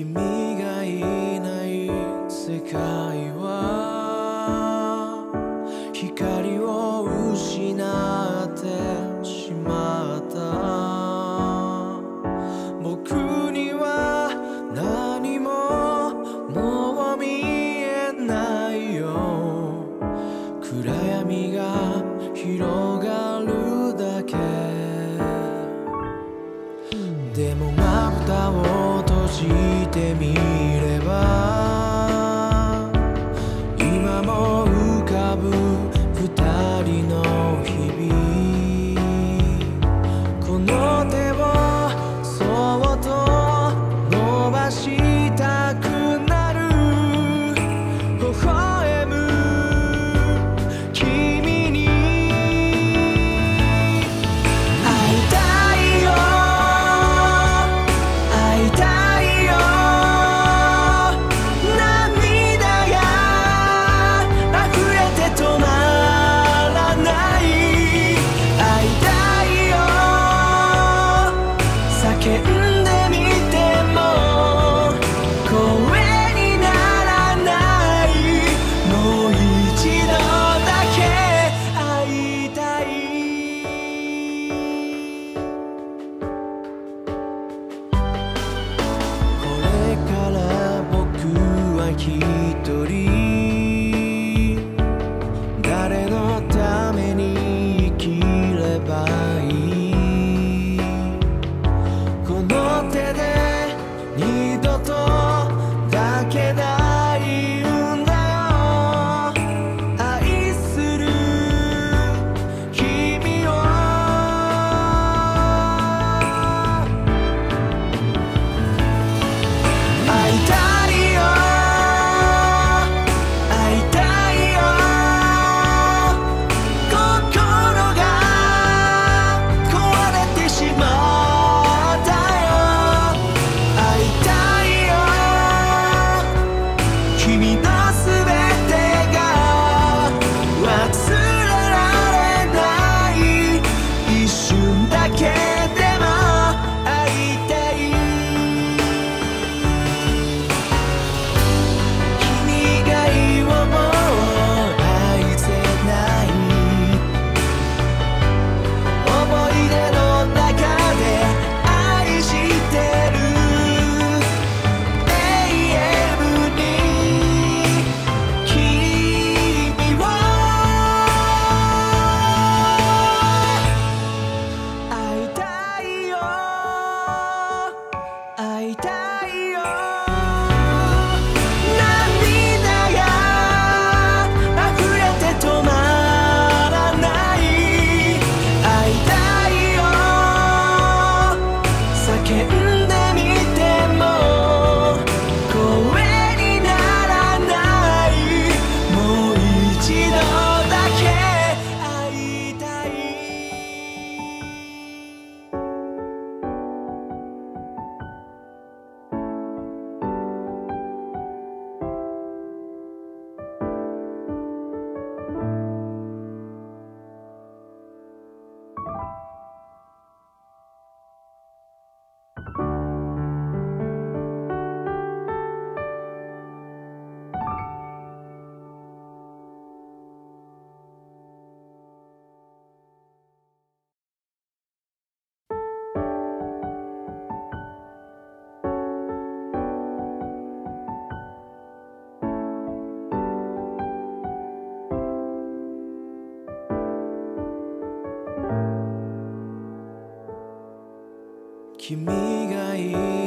君がいない世界を que me ganhei.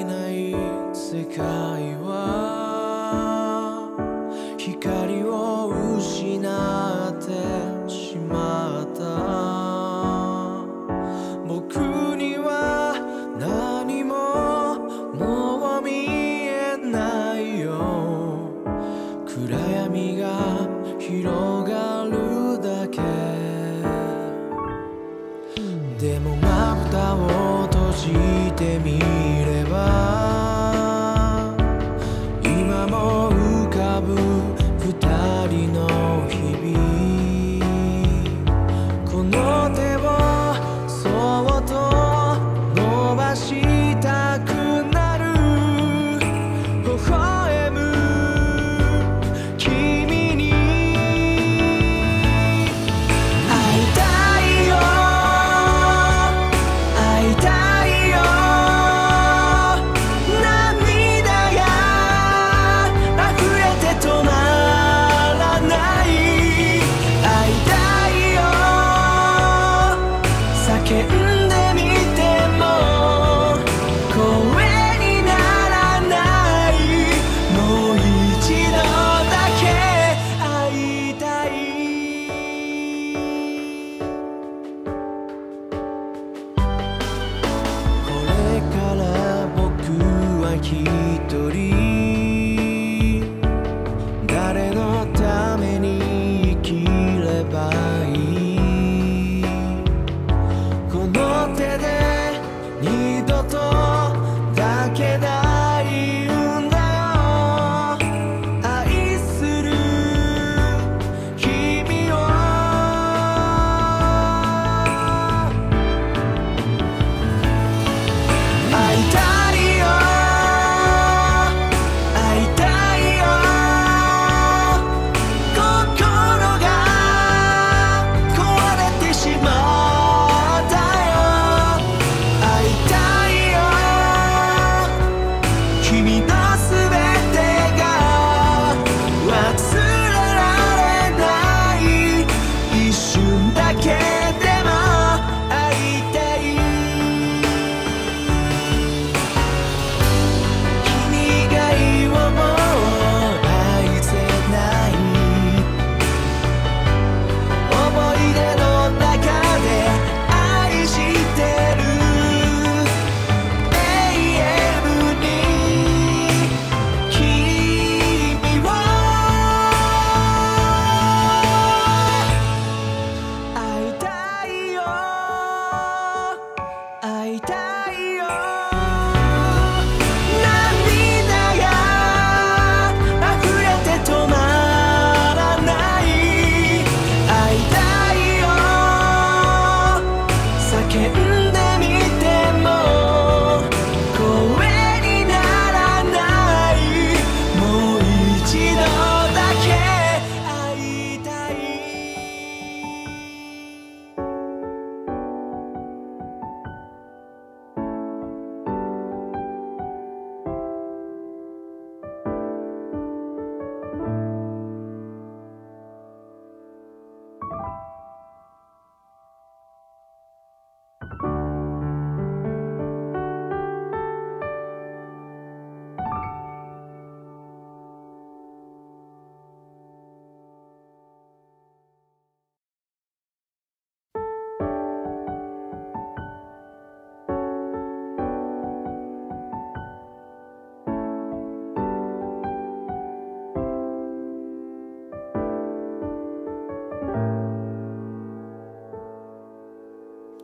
一人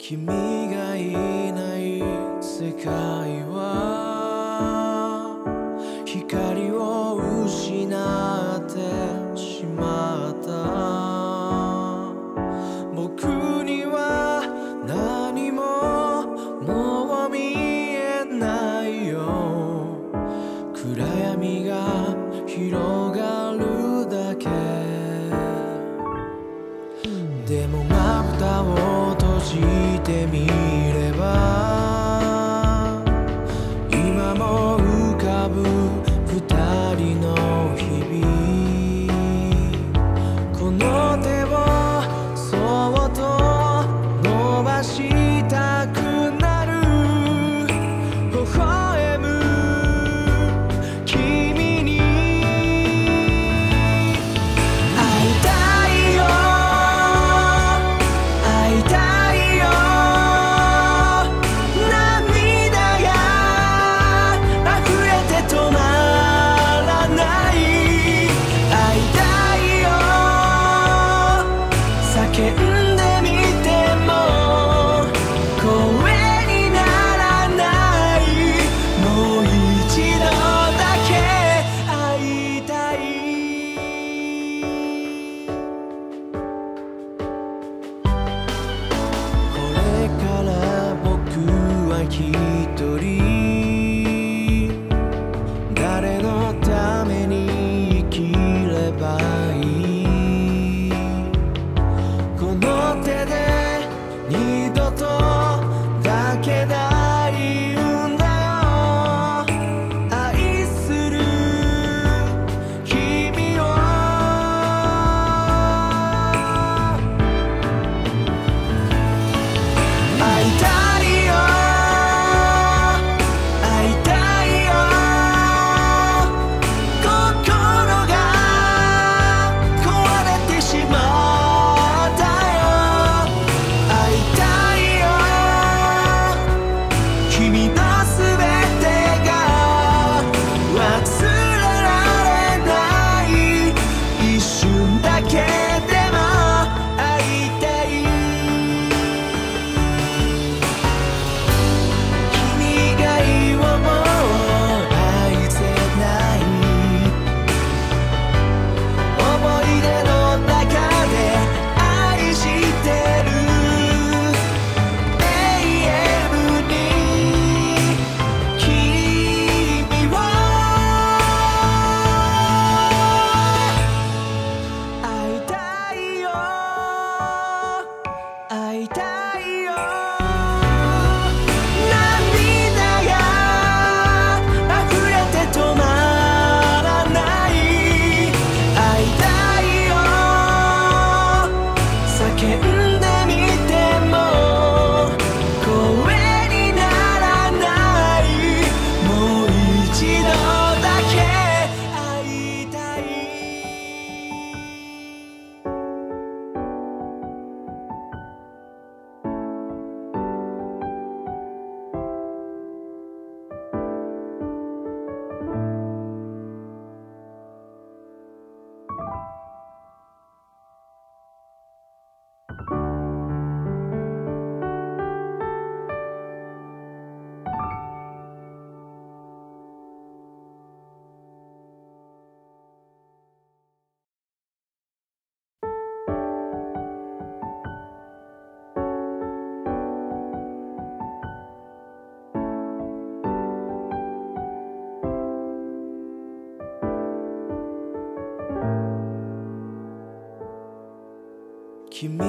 君がいない世界。君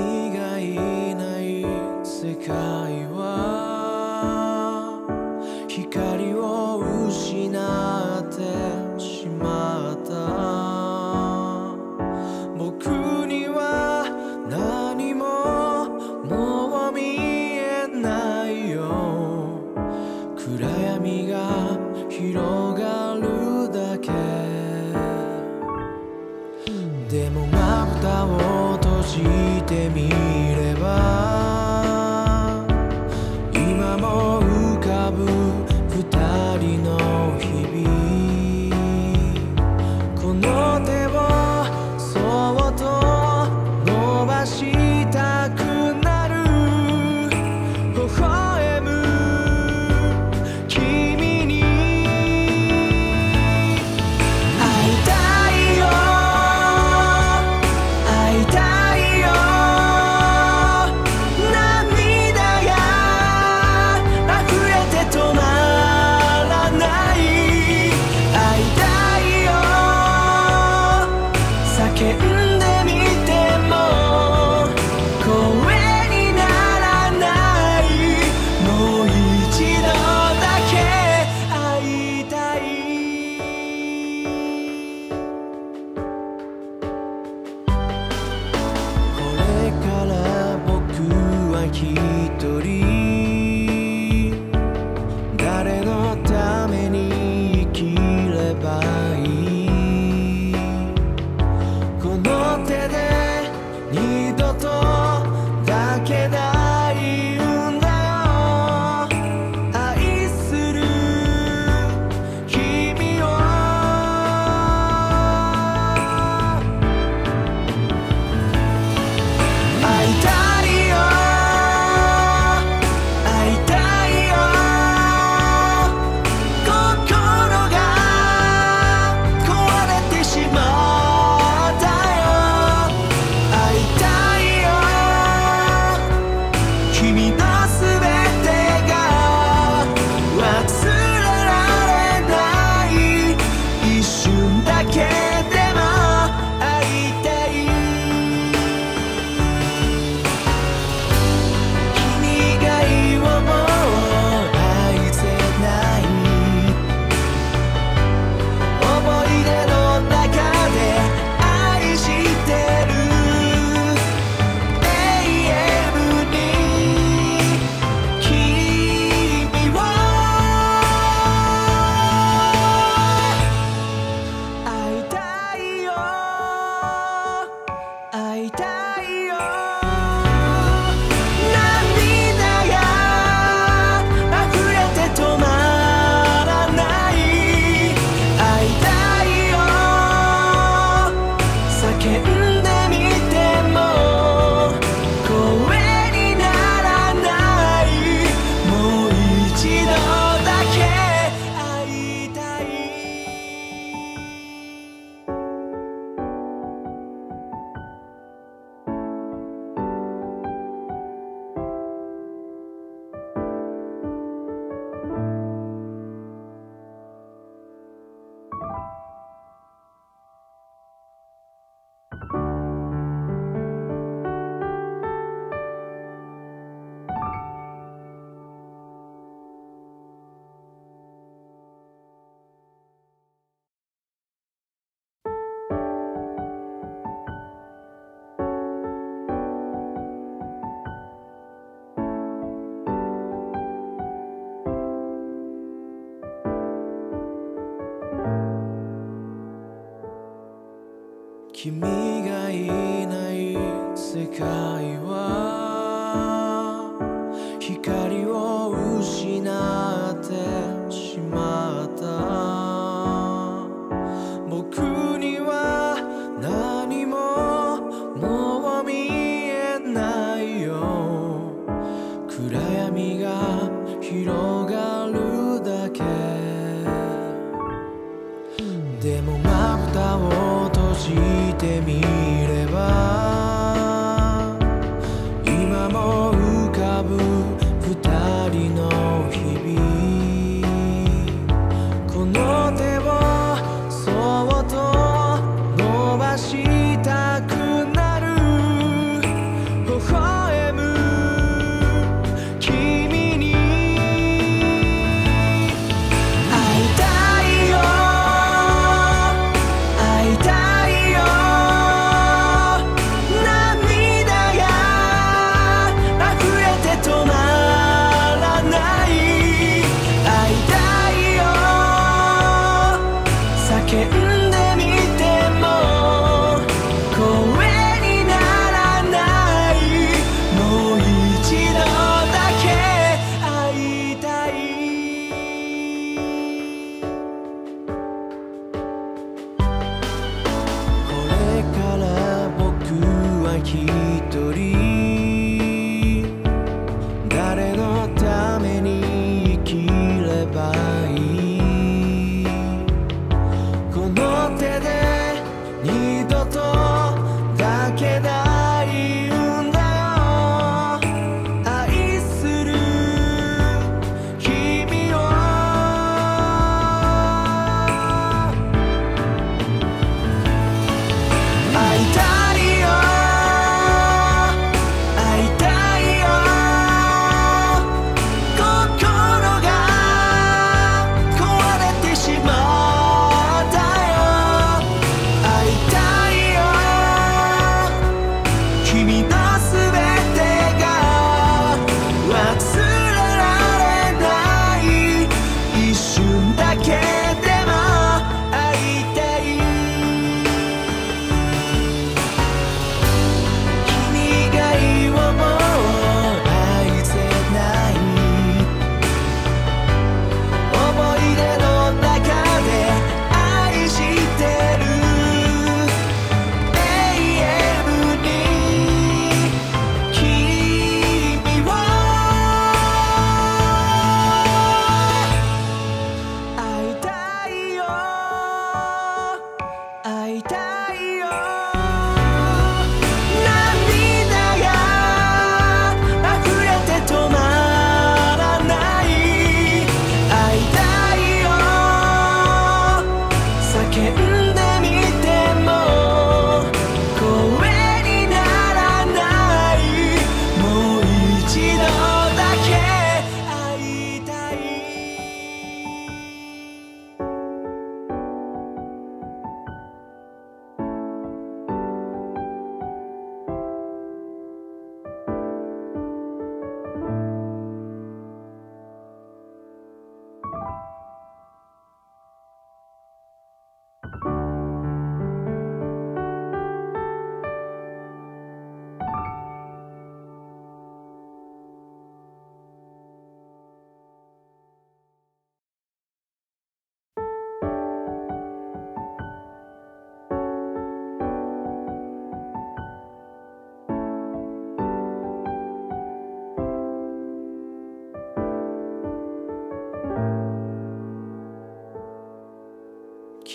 君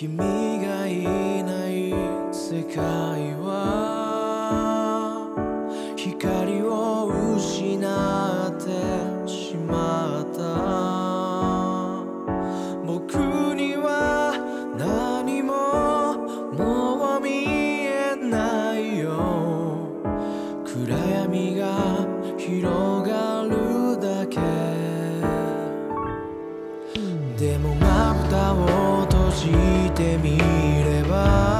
君がいない世界は光を失ってしまった。僕には何ももう見えないよ。暗闇が広がるだけ。でもまぶたをじてみれば」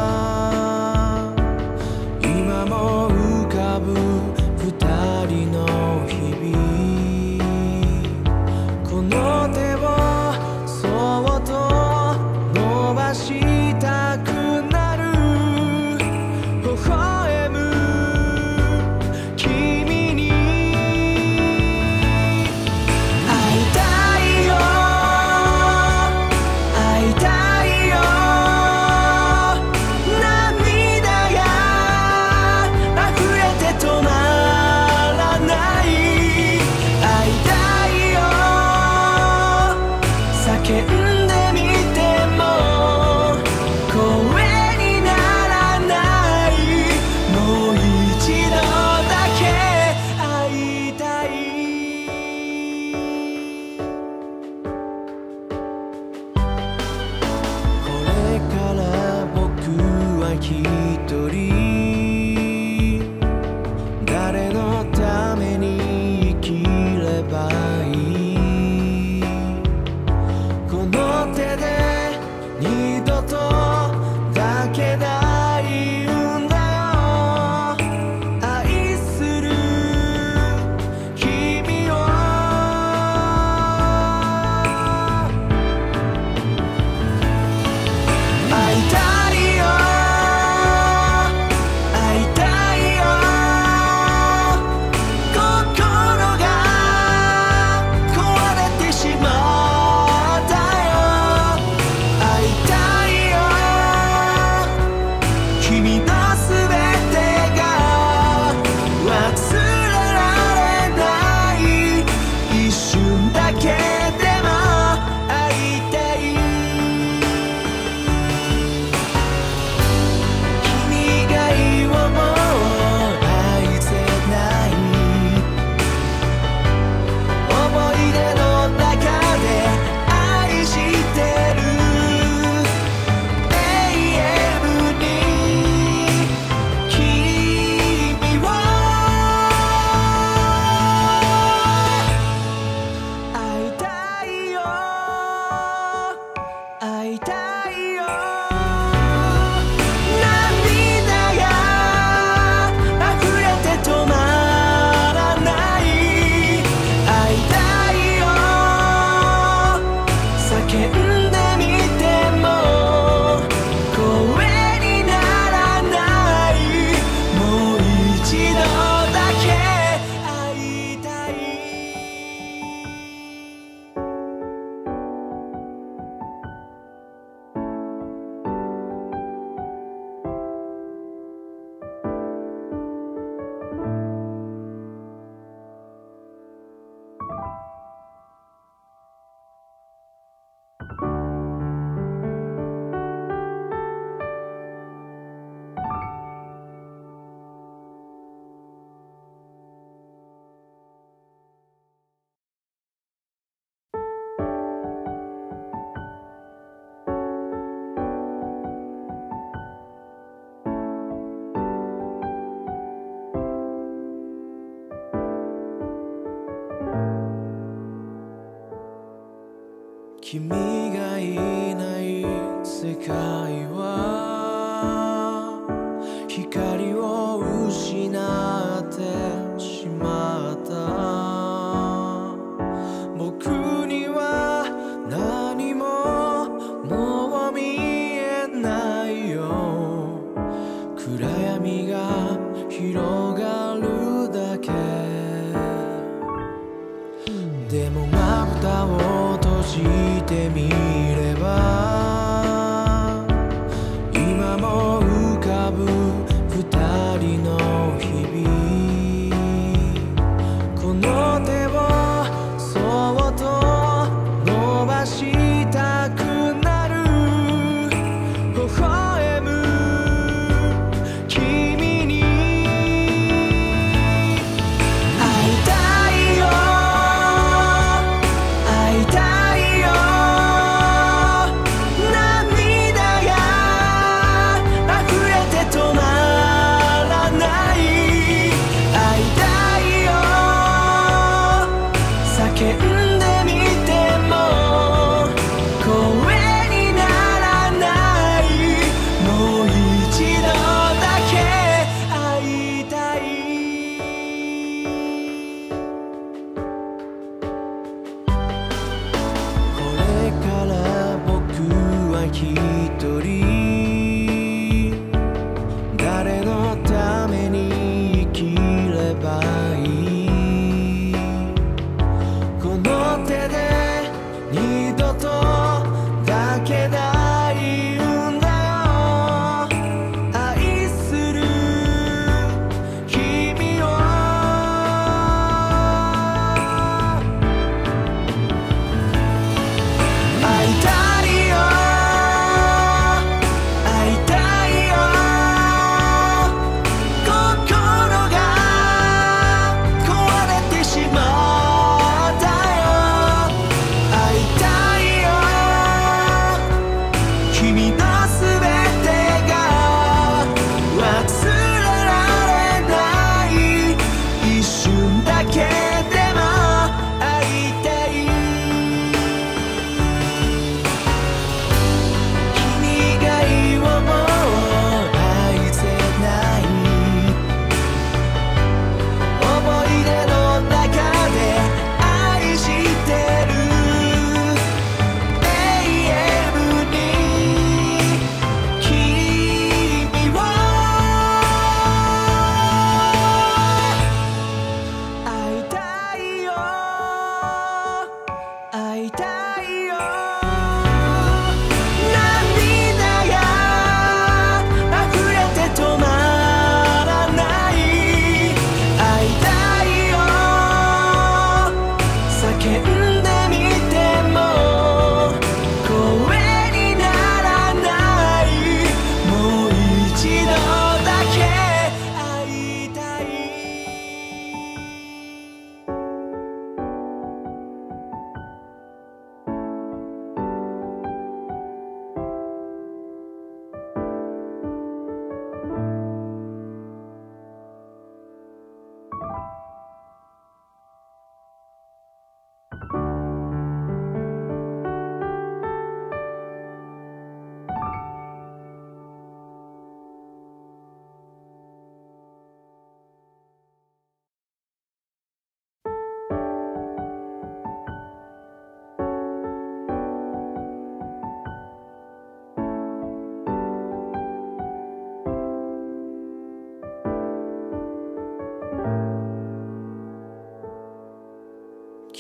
君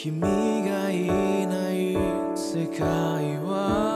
君がいない世界は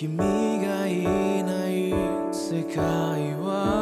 君がいない世界は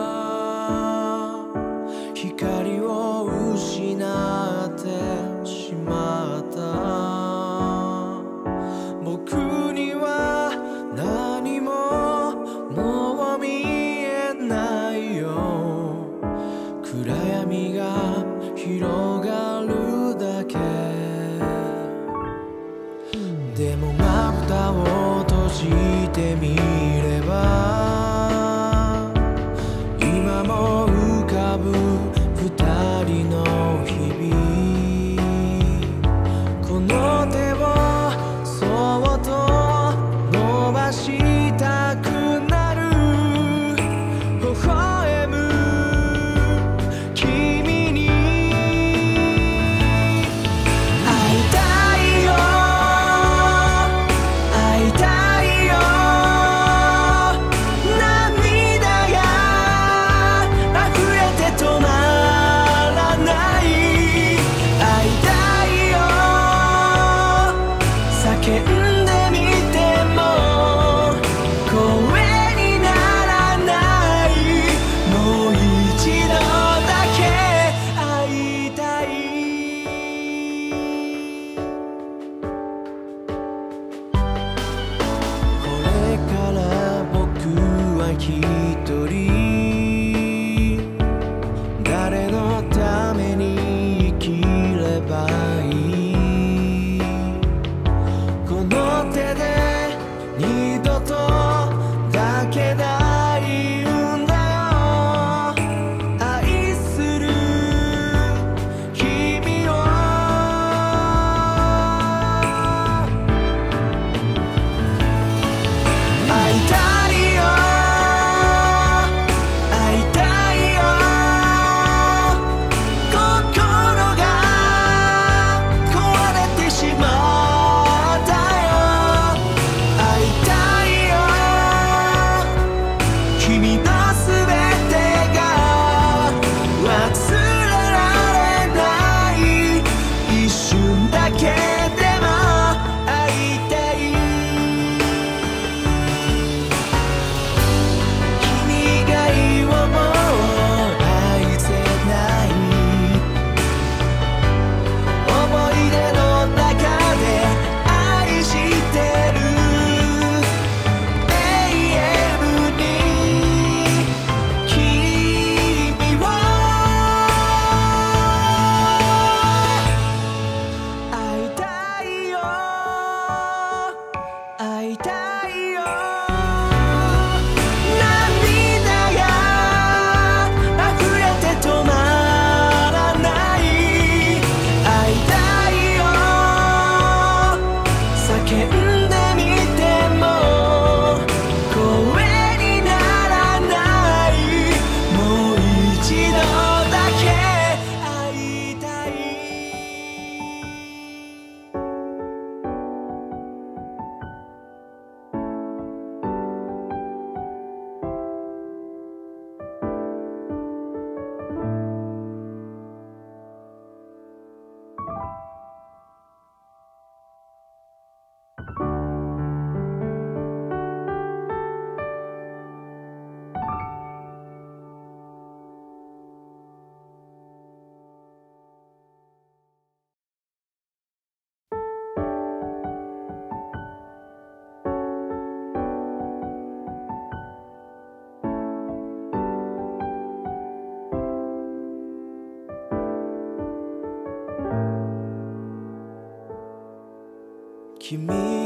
君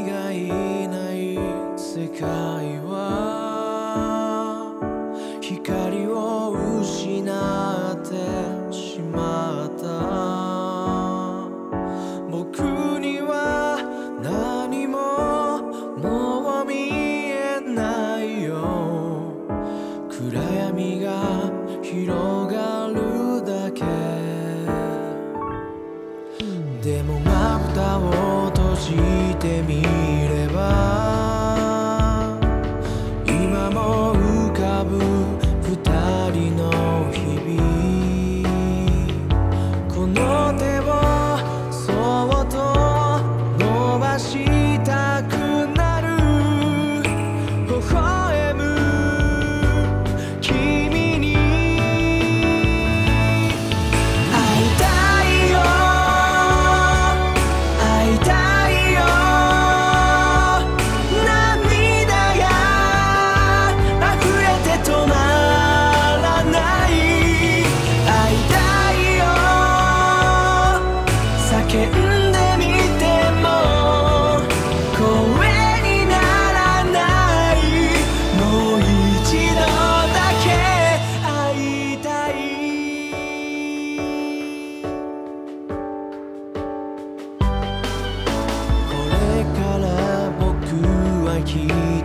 聞い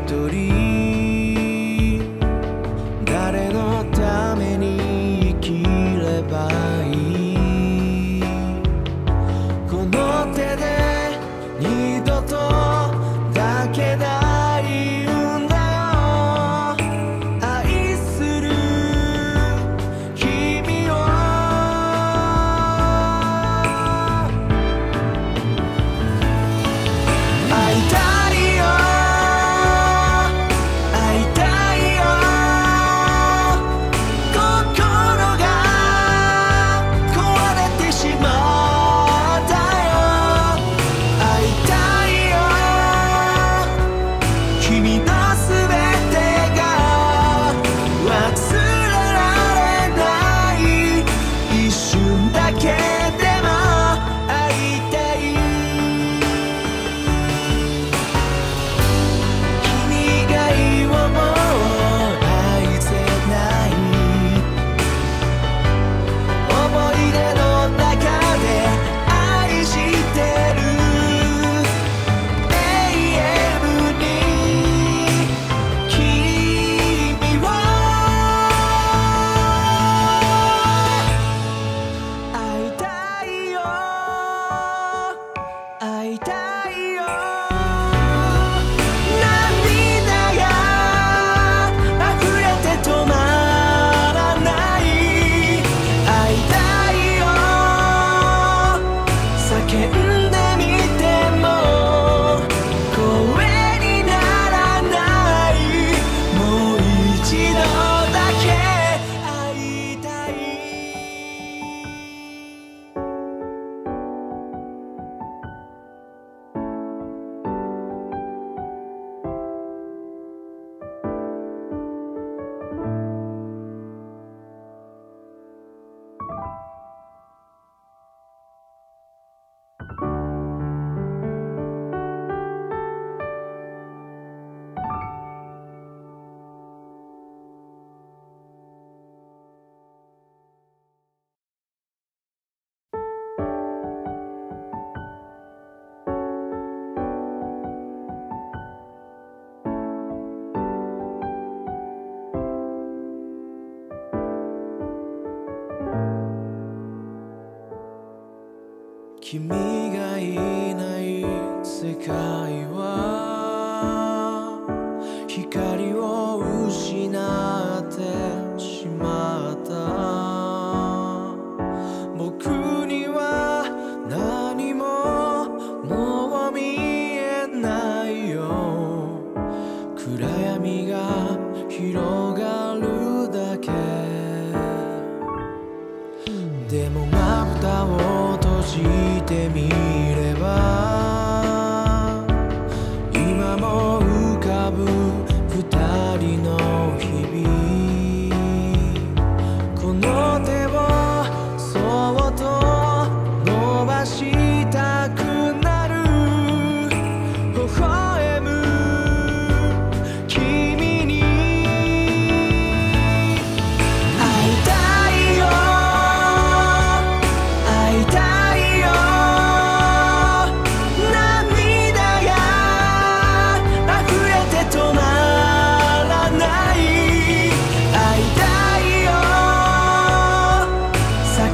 君がいる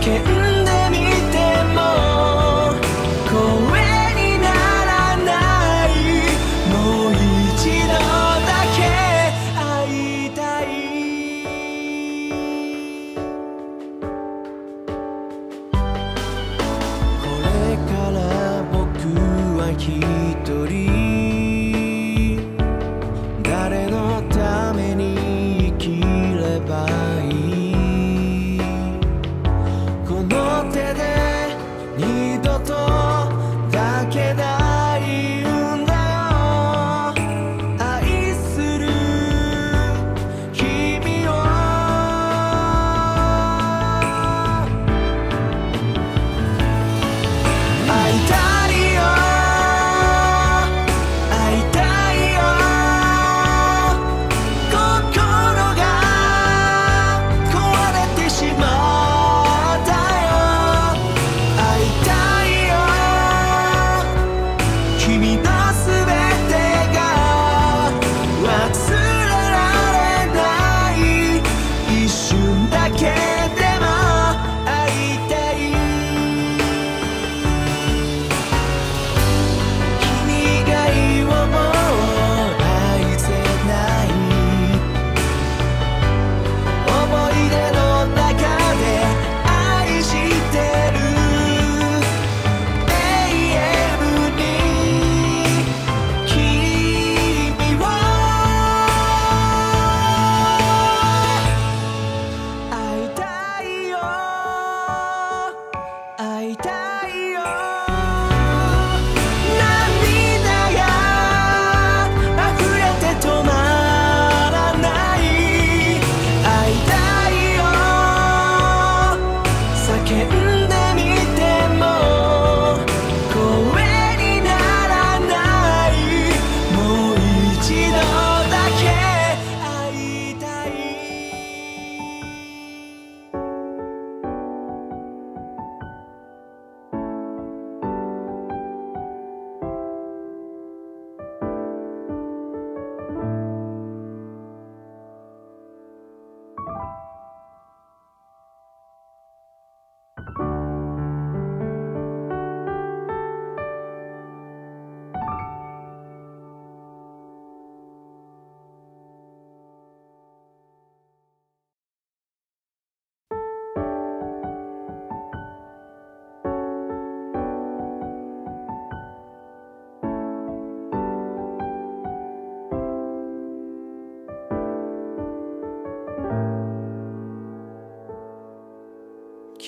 却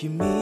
君が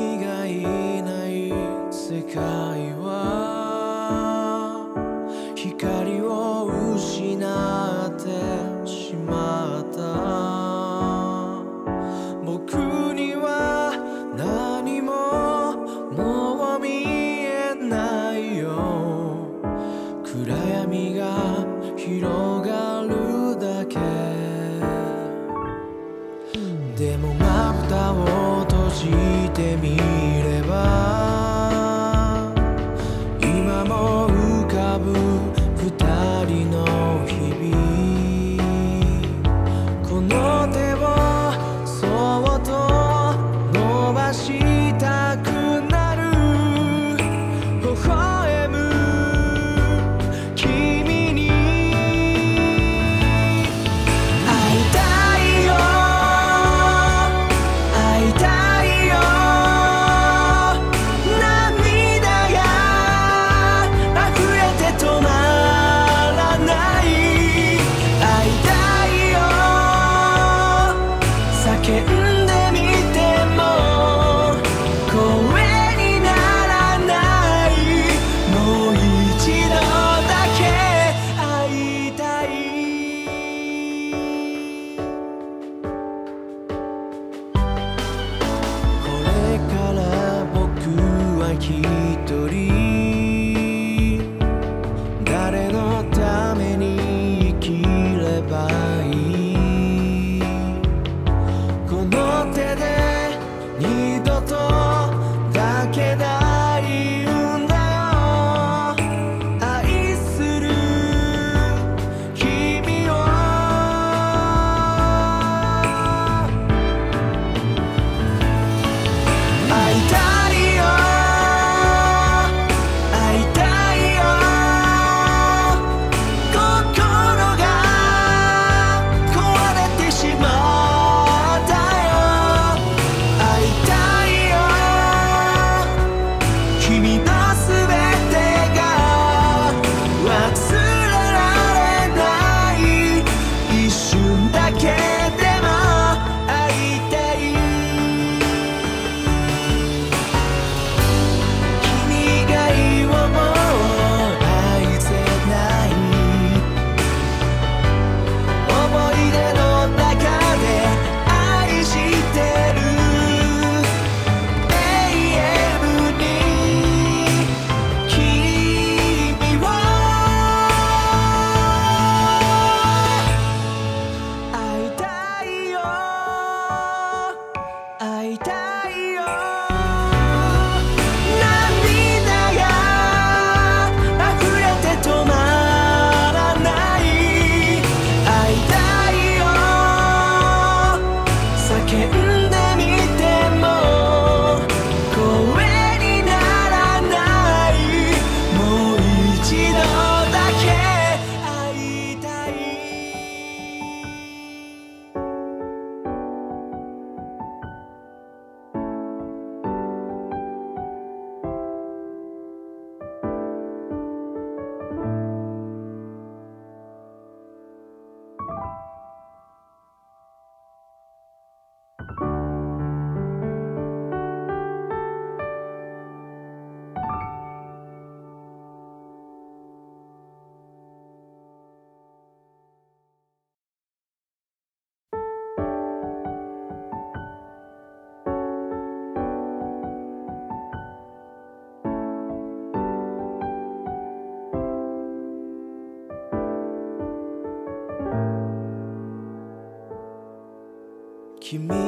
君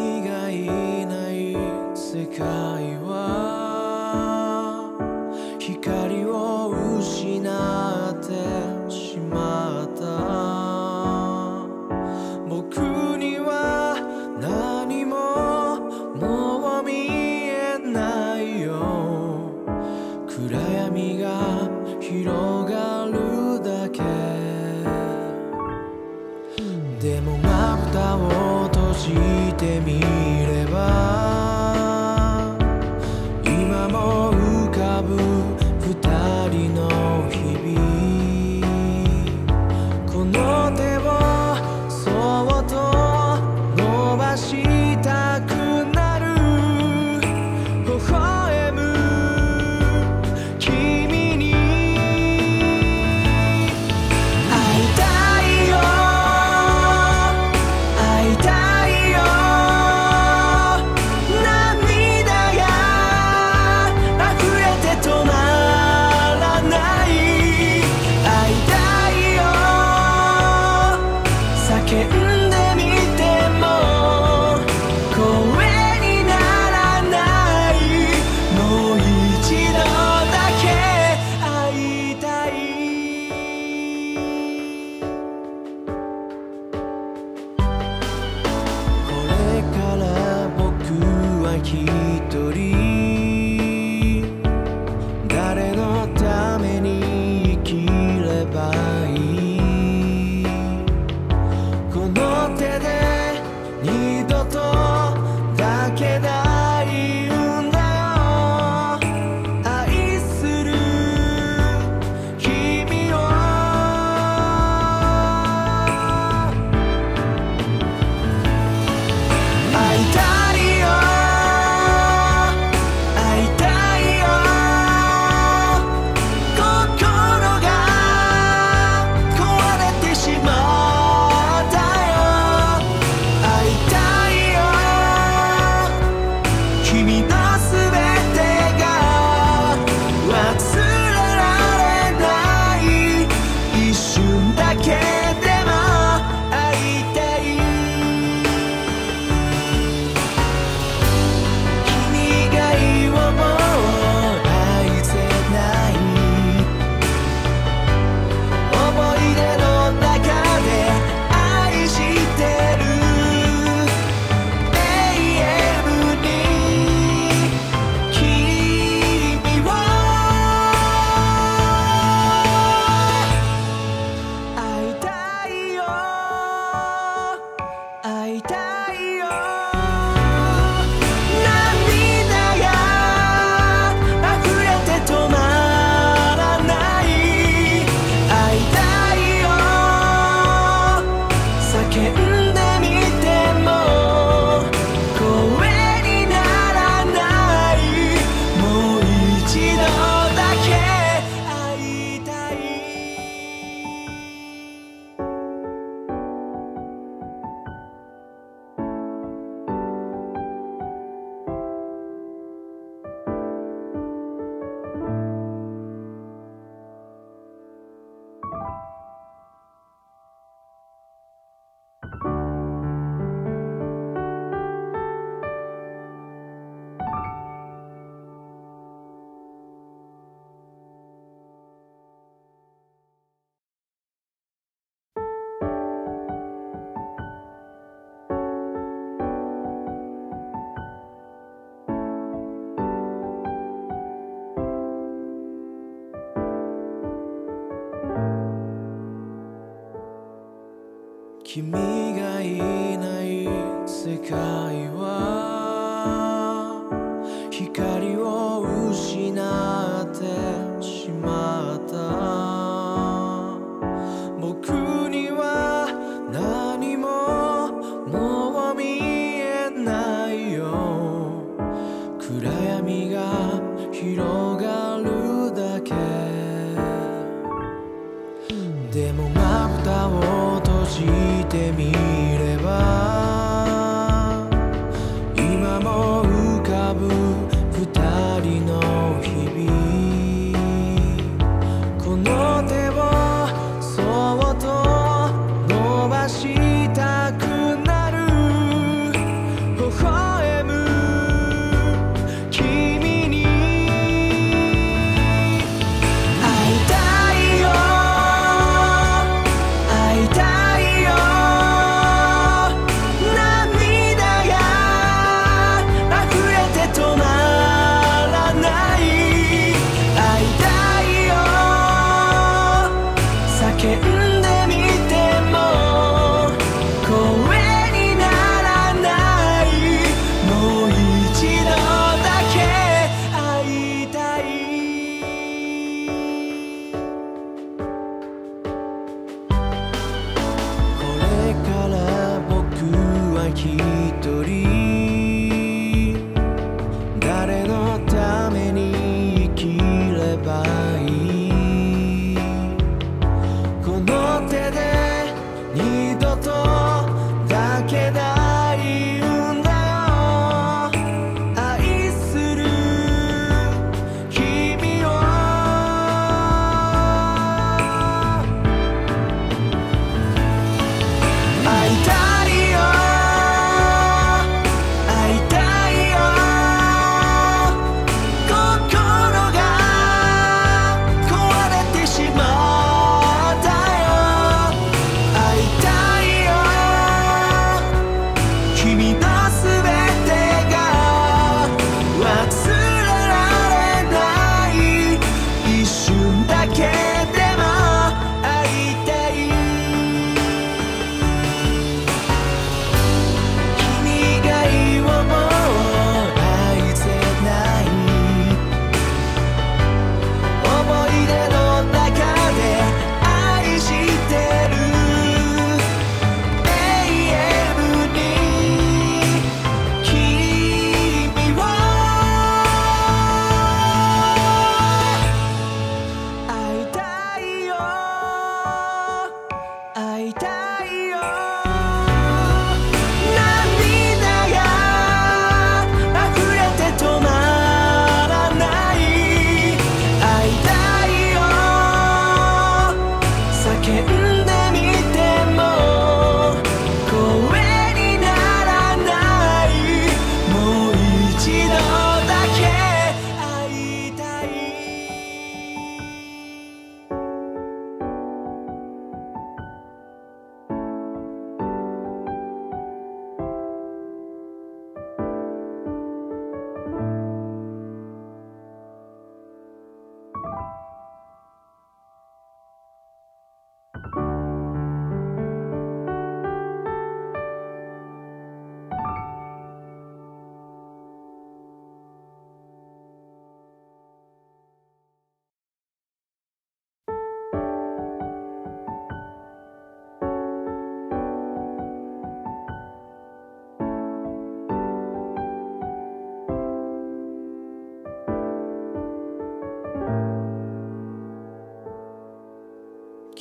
もが蓋を閉じてみれば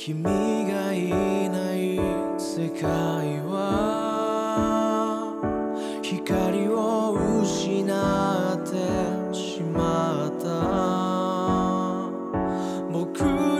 君がいない世界は光を失ってしまった。僕